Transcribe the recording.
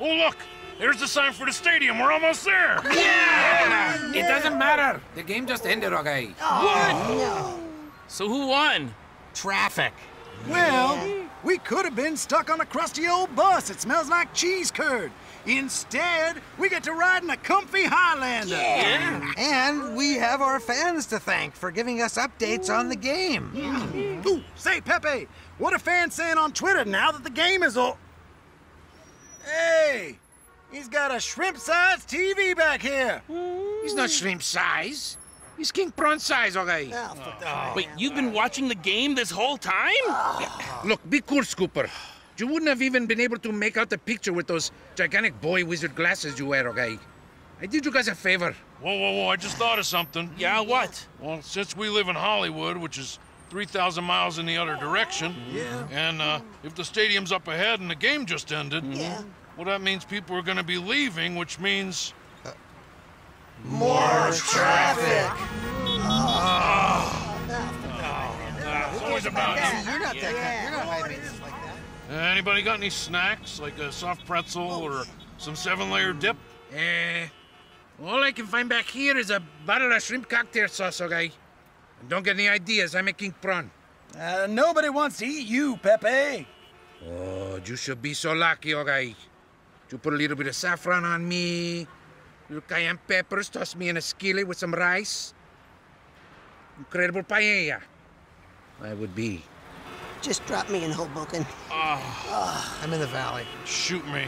Oh, look! There's the sign for the stadium. We're almost there. Yeah. It doesn't matter. The game just ended, okay? Oh, so who won? Traffic. Well, we could have been stuck on a crusty old bus that smells like cheese curd. Instead, we get to ride in a comfy Highlander. Yeah. And we have our fans to thank for giving us updates on the game. Ooh, say, Pepe, what are fans saying on Twitter now that the game is all... Hey, he's got a shrimp-sized TV back here. He's not shrimp size. He's king prawn size, okay? Wait, you've been watching the game this whole time? Look, be cool, Scooter. You wouldn't have even been able to make out the picture with those gigantic boy wizard glasses you wear, okay? I did you guys a favor. Whoa, whoa, whoa! I just thought of something. Yeah, what? Well, since we live in Hollywood, which is 3,000 miles in the other direction, Yeah. and uh, if the stadium's up ahead and the game just ended, Yeah. Well, that means people are going to be leaving, which means More traffic. it's always about you. You're not that kind. You're not hiding this like that. Uh, Anybody got any snacks, like a soft pretzel or some seven-layer dip? Eh, all I can find back here is a bottle of shrimp cocktail sauce, okay? And don't get any ideas, I'm a king prawn. Uh, nobody wants to eat you, Pepe. Oh, you should be so lucky, okay? You put a little bit of saffron on me, little cayenne peppers, toss me in a skillet with some rice. Incredible paella. I would be. Just drop me in Hoboken. oh I'm in the valley. Shoot me.